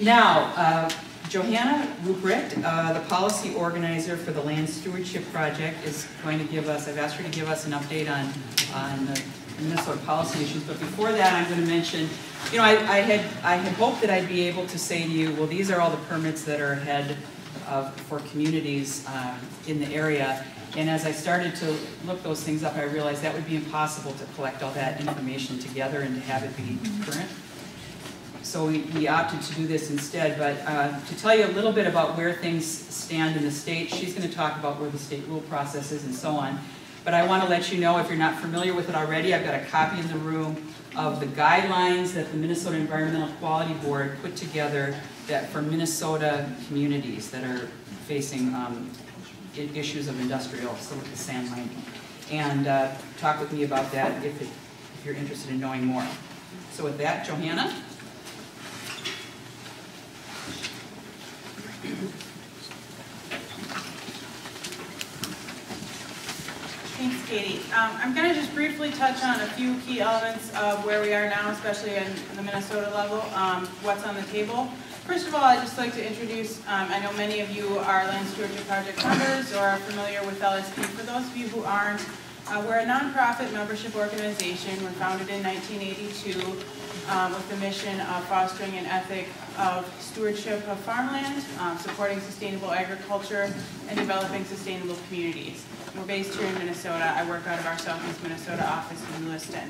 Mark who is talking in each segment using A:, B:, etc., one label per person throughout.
A: Now, uh, Johanna Rupprecht, uh, the policy organizer for the Land Stewardship Project, is going to give us, I've asked her to give us an update on, on the Minnesota policy issues. But before that, I'm going to mention, you know, I, I had, I had hoped that I'd be able to say to you, well, these are all the permits that are ahead of, for communities um, in the area. And as I started to look those things up, I realized that would be impossible to collect all that information together and to have it be current. So we, we opted to do this instead, but uh, to tell you a little bit about where things stand in the state, she's going to talk about where the state rule process is and so on. But I want to let you know, if you're not familiar with it already, I've got a copy in the room of the guidelines that the Minnesota Environmental Quality Board put together that for Minnesota communities that are facing um, issues of industrial silica sand mining. And uh, talk with me about that if, it, if you're interested in knowing more. So with that, Johanna?
B: Thanks, Katie. Um, I'm going to just briefly touch on a few key elements of where we are now, especially in the Minnesota level, um, what's on the table. First of all, I'd just like to introduce, um, I know many of you are Land Stewardship Project members or are familiar with LSP. For those of you who aren't, uh, we're a nonprofit membership organization. We're founded in 1982 um, with the mission of fostering an ethic of stewardship of farmland, um, supporting sustainable agriculture, and developing sustainable communities. We're based here in Minnesota. I work out of our Southeast Minnesota office in Lewiston.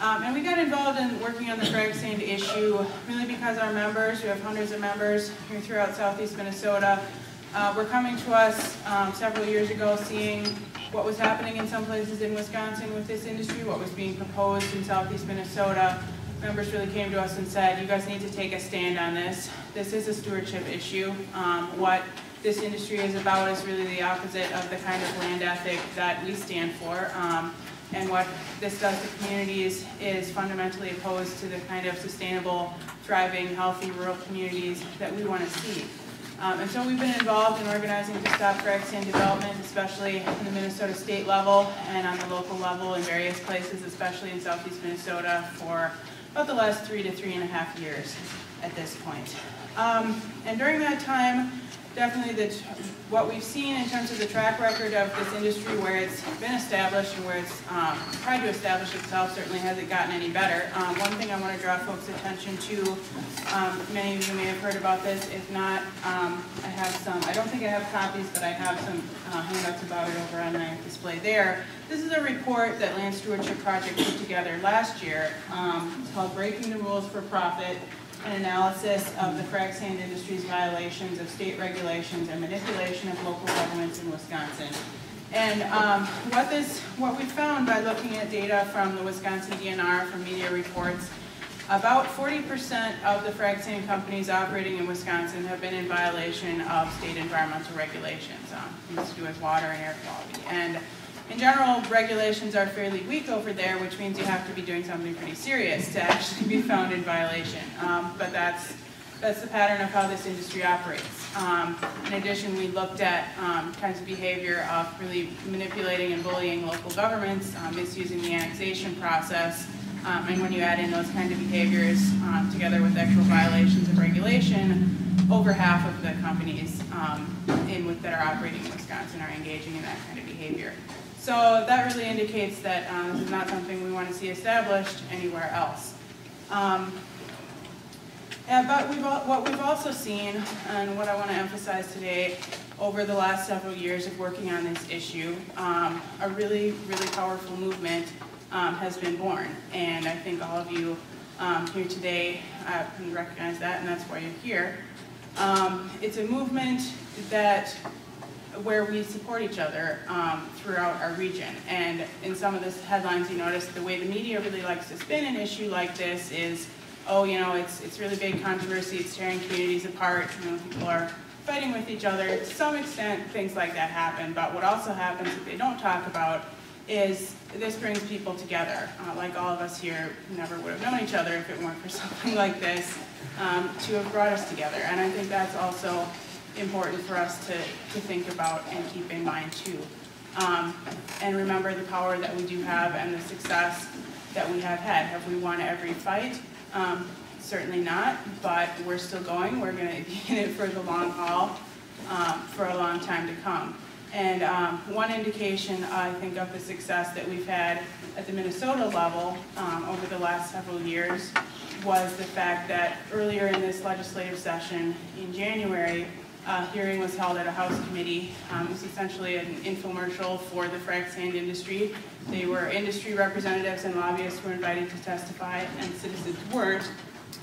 B: Um, and we got involved in working on the frac sand issue really because our members, we have hundreds of members here throughout Southeast Minnesota, uh, were coming to us um, several years ago seeing what was happening in some places in Wisconsin with this industry, what was being proposed in Southeast Minnesota, members really came to us and said, you guys need to take a stand on this. This is a stewardship issue. Um, what this industry is about is really the opposite of the kind of land ethic that we stand for. Um, and what this does to communities is fundamentally opposed to the kind of sustainable, thriving, healthy rural communities that we want to see. Um, and so we've been involved in organizing to stop frac sand development, especially in the Minnesota state level and on the local level in various places, especially in southeast Minnesota for about the last three to three and a half years at this point. Um, and during that time, definitely the, what we've seen in terms of the track record of this industry where it's been established and where it's um, tried to establish itself certainly hasn't gotten any better. Um, one thing I want to draw folks' attention to, um, many of you may have heard about this, if not, um, I have some, I don't think I have copies, but I have some uh, handouts about it over on my display there. This is a report that Land Stewardship Project put together last year. Um, it's called Breaking the Rules for Profit, an analysis of the frac sand industry's violations of state regulations and manipulation of local governments in Wisconsin. And um, what this, what we found by looking at data from the Wisconsin DNR from media reports, about 40% of the frac sand companies operating in Wisconsin have been in violation of state environmental regulations. Um, has to do with water and air quality. And general, regulations are fairly weak over there, which means you have to be doing something pretty serious to actually be found in violation. Um, but that's, that's the pattern of how this industry operates. Um, in addition, we looked at um, kinds of behavior of really manipulating and bullying local governments, um, misusing the annexation process, um, and when you add in those kind of behaviors um, together with actual violations of regulation, over half of the companies in, that are operating in Wisconsin are engaging in that kind of behavior. So that really indicates that um, this is not something we want to see established anywhere else. Um, but we've, what we've also seen, and what I want to emphasize today, over the last several years of working on this issue, um, a really, really powerful movement um, has been born. And I think all of you um, here today uh, can recognize that, and that's why you're here. Um, it's a movement that where we support each other um, throughout our region. And in some of the headlines, you notice the way the media really likes to spin an issue like this is, oh, you know, it's, it's really big controversy, it's tearing communities apart, you know, people are fighting with each other. To some extent, things like that happen, but what also happens that they don't talk about is this brings people together. Uh, like all of us here never would have known each other if it weren't for something like this um, to have brought us together. And I think that's also important for us to, to think about and keep in mind too. Um, and remember the power that we do have and the success that we have had. Have we won every fight? Um, certainly not, but we're still going. We're gonna be in it for the long haul, um, for a long time to come. And um, one indication, I think, of the success that we've had at the Minnesota level um, over the last several years was the fact that earlier in this legislative session in January, a hearing was held at a House committee. Um, It was essentially an infomercial for the frac sand industry. They were industry representatives and lobbyists were invited to testify, and citizens weren't.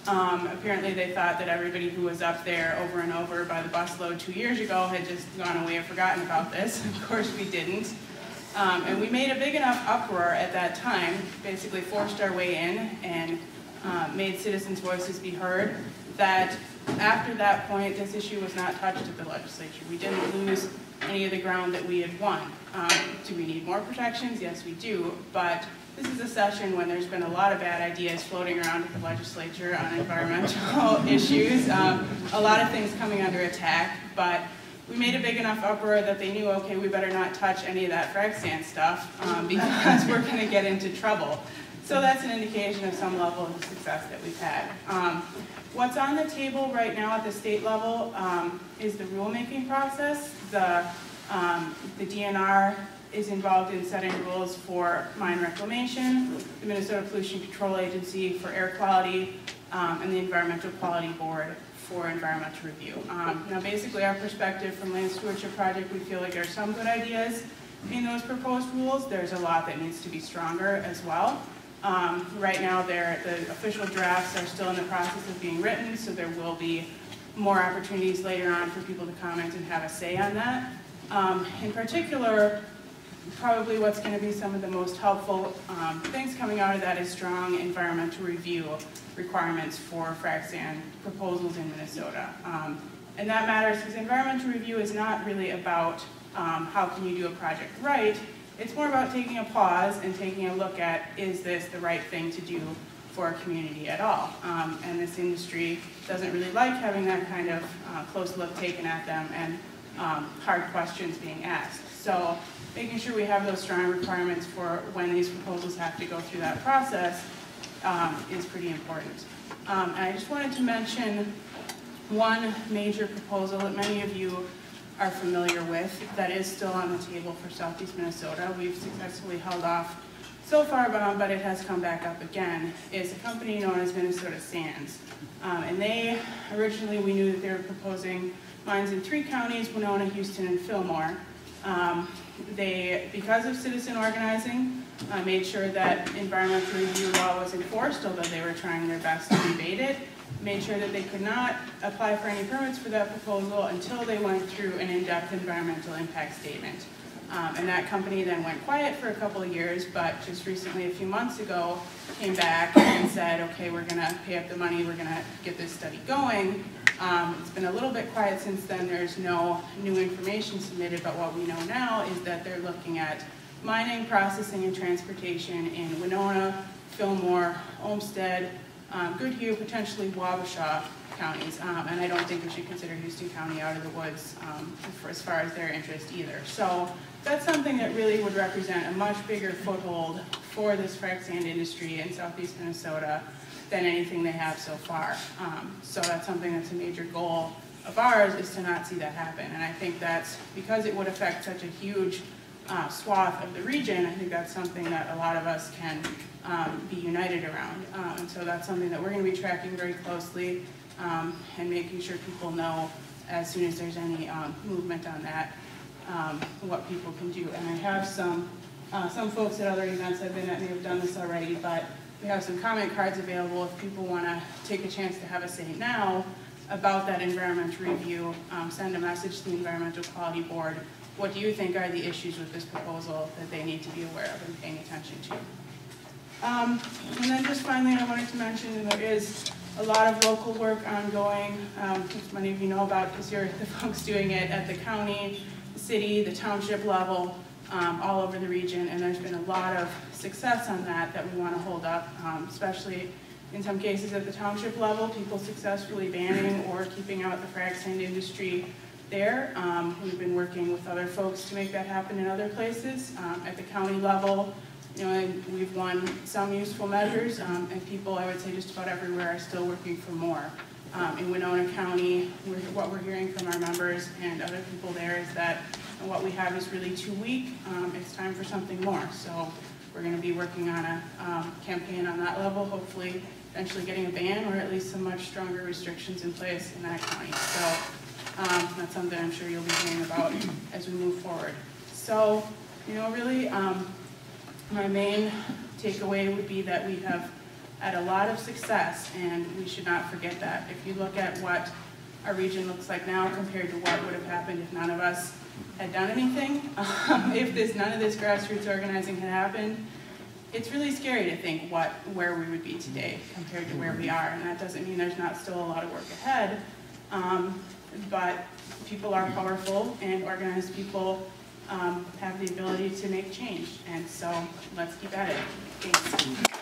B: Um, apparently they thought that everybody who was up there over and over by the busload two years ago had just gone away and forgotten about this. Of course, we didn't. Um, and we made a big enough uproar at that time, basically forced our way in and uh, made citizens' voices be heard, that after that point, this issue was not touched at the legislature. We didn't lose any of the ground that we had won. Um, do we need more protections? Yes, we do, but this is a session when there's been a lot of bad ideas floating around at the legislature on environmental issues, um, a lot of things coming under attack, but we made a big enough uproar that they knew, okay, we better not touch any of that frac sand stuff um, because we're going to get into trouble. So that's an indication of some level of success that we've had. Um, what's on the table right now at the state level um, is the rulemaking process. The, um, the DNR is involved in setting rules for mine reclamation, the Minnesota Pollution Control Agency for air quality, um, and the Environmental Quality Board for environmental review. Um, now basically our perspective from Land Stewardship Project, we feel like there are some good ideas in those proposed rules. There's a lot that needs to be stronger as well. Um, right now, the official drafts are still in the process of being written, so there will be more opportunities later on for people to comment and have a say on that. Um, in particular, probably what's going to be some of the most helpful um, things coming out of that is strong environmental review requirements for frac sand proposals in Minnesota. Um, and that matters because environmental review is not really about um, how can you do a project right, it's more about taking a pause and taking a look at, is this the right thing to do for a community at all? Um, and this industry doesn't really like having that kind of uh, close look taken at them and um, hard questions being asked. So making sure we have those strong requirements for when these proposals have to go through that process um, is pretty important. Um, and I just wanted to mention one major proposal that many of you are familiar with that is still on the table for Southeast Minnesota. We've successfully held off so far, but, but it has come back up again, is a company known as Minnesota Sands. Um, and they, originally we knew that they were proposing mines in three counties, Winona, Houston, and Fillmore. Um, they, because of citizen organizing, uh, made sure that environmental review law was enforced, although they were trying their best to evade it made sure that they could not apply for any permits for that proposal until they went through an in-depth environmental impact statement. Um, and that company then went quiet for a couple of years, but just recently, a few months ago, came back and said, okay, we're going to pay up the money, we're going to get this study going. Um, it's been a little bit quiet since then. There's no new information submitted, but what we know now is that they're looking at mining, processing, and transportation in Winona, Fillmore, Olmsted, um, Goodhue, potentially Wabasha counties, um, and I don't think we should consider Houston County out of the woods um, for, as far as their interest either. So that's something that really would represent a much bigger foothold for this frac sand industry in southeast Minnesota than anything they have so far. Um, so that's something that's a major goal of ours is to not see that happen. And I think that's because it would affect such a huge uh, swath of the region, I think that's something that a lot of us can um, be united around. Um, and so that's something that we're going to be tracking very closely um, and making sure people know as soon as there's any um, movement on that, what people can do. And I have some, uh, some folks at other events I've been at may have done this already, but we have some comment cards available if people want to take a chance to have a say now about that environmental review, um, send a message to the Environmental Quality Board. What do you think are the issues with this proposal that they need to be aware of and paying attention to? Um, and then just finally, I wanted to mention there is a lot of local work ongoing, um, which many of you know about because you're the folks doing it at the county, the city, the township level, um, all over the region, and there's been a lot of success on that that we want to hold up, um, especially in some cases at the township level, people successfully banning or keeping out the frac sand industry there. Um, we've been working with other folks to make that happen in other places. Um, at the county level, you know, we've won some useful measures, um, and people, I would say just about everywhere, are still working for more. Um, in Winona County, we're, what we're hearing from our members and other people there is that what we have is really too weak. Um, it's time for something more. So we're gonna be working on a, um, campaign on that level, hopefully eventually getting a ban or at least some much stronger restrictions in place in that county. So, um, that's something I'm sure you'll be hearing about as we move forward. So, you know, really, um, my main takeaway would be that we have had a lot of success, and we should not forget that. If you look at what our region looks like now compared to what would have happened if none of us had done anything, um, if this, none of this grassroots organizing had happened, it's really scary to think what, where we would be today compared to where we are, and that doesn't mean there's not still a lot of work ahead. Um, but people are powerful, and organized people um, have the ability to make change, and so let's keep at it. Thanks.